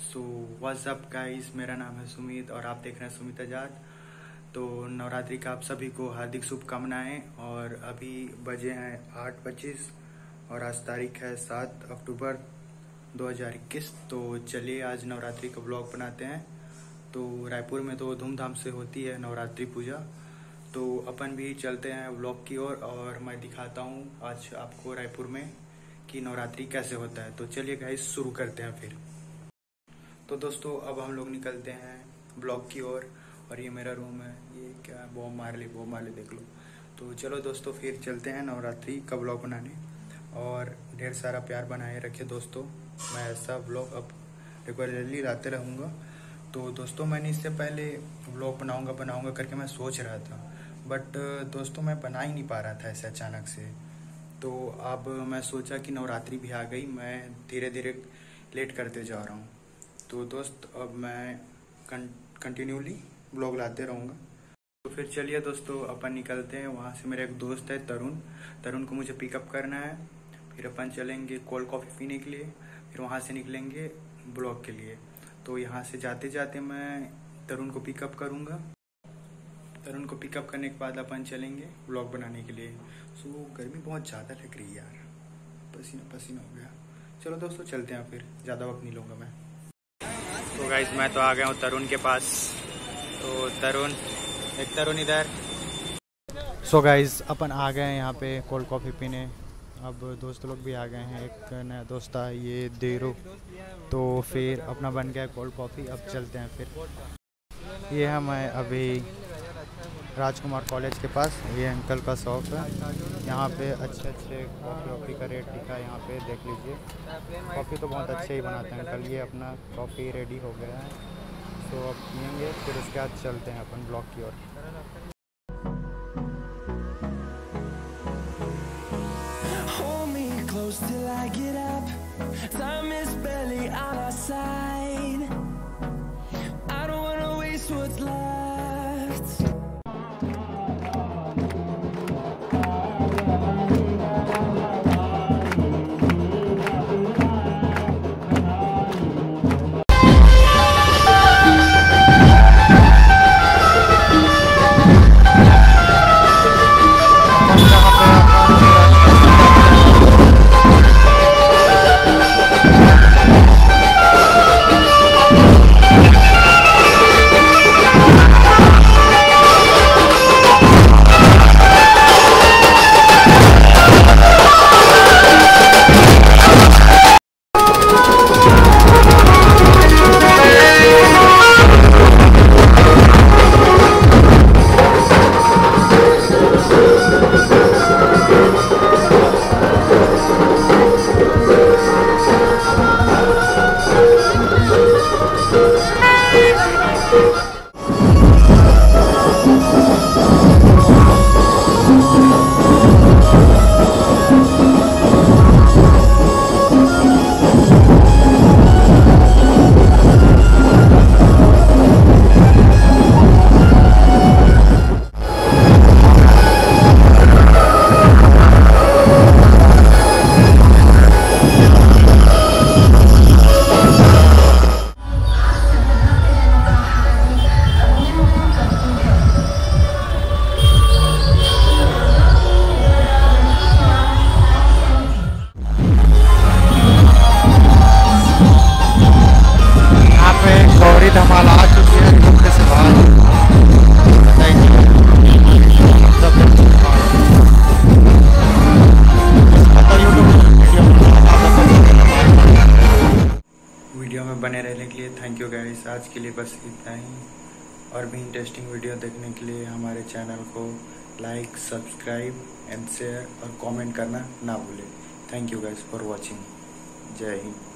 So what's up guys मेरा नाम है सुमित और आप देख रहे हैं सुमित आज़ाद। तो नवरात्रि का आप सभी को हार्दिक शुभकामनाएँ और अभी बजे हैं आठ पच्चीस और आज तारीख है सात अक्टूबर 2021 तो चलिए आज नवरात्रि का ब्लॉग बनाते हैं। तो रायपुर में तो धूमधाम से होती है नवरात्रि पूजा। तो अपन भी चलते हैं ब्लॉग की ओर और, और मैं दिखाता हूँ आज आपको रायपुर में कि नवरात्रि कैसे होता है। तो चलिए गाइस शुरू करते हैं फिर। तो दोस्तों अब हम लोग निकलते हैं ब्लॉग की ओर और, और ये मेरा रूम है। ये क्या है? बॉम मार ले बॉम मार ले देख लो। तो चलो दोस्तों फिर चलते हैं नवरात्रि का ब्लॉग बनाने और ढेर सारा प्यार बनाए रखे दोस्तों। मैं ऐसा ब्लॉग अब रेगुलरली लाते रहूँगा। तो दोस्तों मैंने इससे पहले ब्लॉग बनाऊँगा बनाऊँगा करके मैं सोच रहा था। बट दोस्तों मैं बना ही नहीं पा रहा था ऐसे अचानक से। तो अब मैं सोचा कि नवरात्रि भी आ गई। मैं धीरे धीरे लेट करते जा रहा हूँ। तो दोस्त, अब मैं कंटिन्यूली ब्लॉग लाते रहूँगा। तो फिर चलिए दोस्तों, अपन निकलते हैं। वहाँ से मेरा एक दोस्त है, तरुण। तरुण को मुझे पिकअप करना है। फिर अपन चलेंगे कोल्ड कॉफ़ी पीने के लिए। फिर वहाँ से निकलेंगे ब्लॉग के लिए। तो यहाँ से जाते जाते मैं तरुण को पिकअप करूँगा। तरुण को पिकअप करने के बाद अपन चलेंगे ब्लॉग बनाने के लिए। सो गर्मी बहुत ज़्यादा लग रही है यार। पसीना पसीना हो गया। चलो दोस्तों, चलते हैं फिर। ज़्यादा वक्त नहीं लूँगा मैं। तो गाइज़ मैं तो आ गया हूँ तरुण के पास। तो तरुण, एक तरुण इधर। सो so गाइज़ अपन आ गए हैं यहाँ पे कोल्ड कॉफ़ी पीने। अब दोस्त लोग भी आ गए हैं, एक नया दोस्त है ये देरू। तो फिर अपना बन गया कोल्ड कॉफ़ी अब चलते हैं फिर। ये है अभी राजकुमार कॉलेज के पास। ये अंकल का शॉप है। यहाँ पे अच्छे अच्छे कॉफ़ी वॉफ़ी का रेट लिखा है। यहाँ पे देख लीजिए। कॉफ़ी तो बहुत अच्छे ही बनाते हैं अंकल। ये अपना कॉफ़ी रेडी हो गया है। तो अब पियेंगे, फिर उसके बाद चलते हैं अपन ब्लॉक की ओर। Till I get up. Time is barely बने रहने के लिए थैंक यू गाइस आज के लिए बस इतना ही। और भी इंटरेस्टिंग वीडियो देखने के लिए हमारे चैनल को लाइक सब्सक्राइब एंड शेयर और कमेंट करना ना भूलें। Thank you guys for watching Jai Hind.